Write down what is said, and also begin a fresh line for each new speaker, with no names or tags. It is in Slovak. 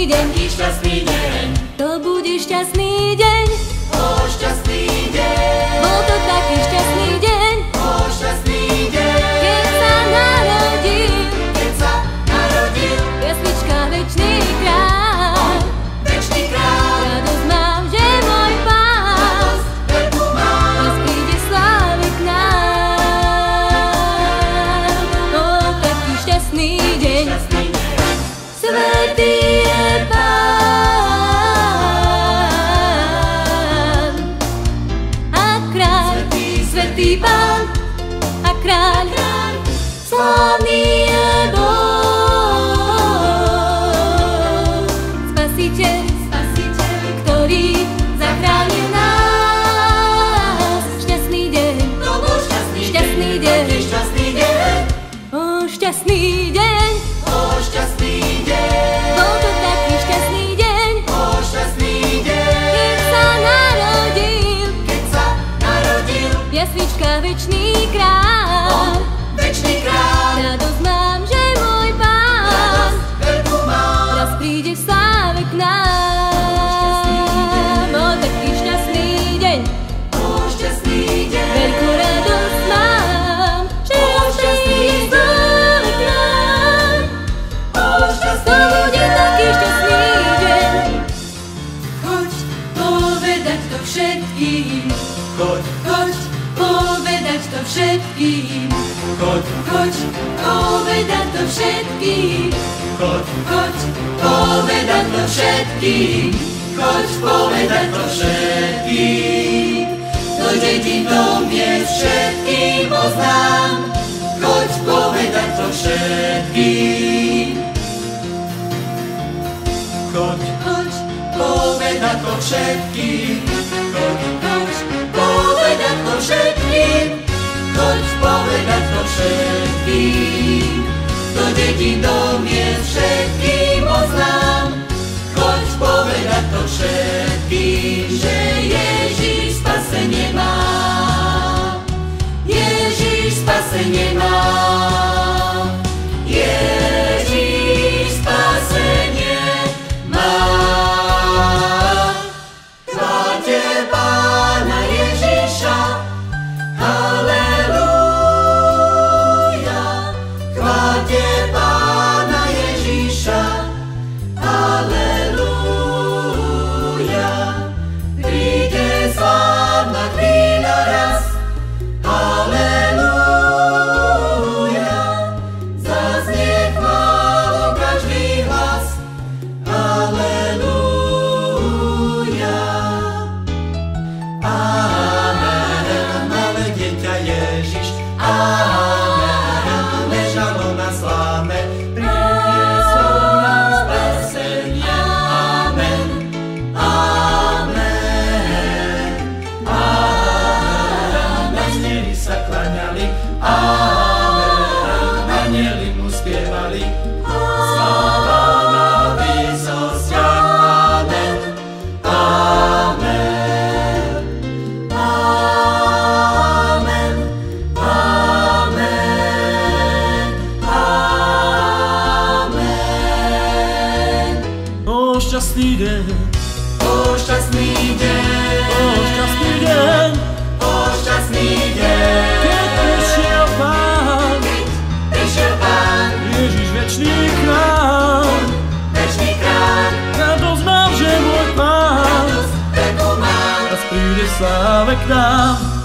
šťastný deň, taký šťastný deň. To bude šťastný deň, o šťastný deň. Bol to taký šťastný deň, o šťastný deň. Keď sa narodil, keď sa narodil, jaslička večný král. O, večný král. Radosť mám, že môj pán, radosť veľkú mám. Raz príde slávy k nám. O, taký šťastný deň, šťastný deň. Svetý Pán a kráľ, slávny je Boh. Spasiteľ, spasiteľ, ktorý zachránil nás. Šťastný deň, To bol šťastný, Šťastný deň. taký šťastný deň, o šťastný deň, večný kráľ. večný kráľ. Radosť mám, že môj pán Radosť veľkú mám, raz príde v sláve k nám. O taký šťastný deň, o šťastný deň, veľkú radosť mám, že O šťastný sláve k nám. o To šťastný bude taký šťastný deň. Choď povedať to všetkým, Choď, to choď, choď povedať to všetkým, choď, choď povedať to všetkým, choď povedať to všetkým. Do dedín, do
miest
všetkým
oznám, choď povedať to všetkým. choď,
Choď
povedať to všetkým, choď,
choď povedať to všetkým, choď
povedať to všetkým. Do dedín, do miest všetkým
oznám,
choď povedať to všetkým,
že šťastný deň,
o šťastný deň, o
šťastný
deň,
keď prišiel Pán,
prišiel Pán,
Ježiš večný kráľ. večný
kráľ,
Radosť mám, že môj Pán radosť
veľkú mám.
raz príde nám.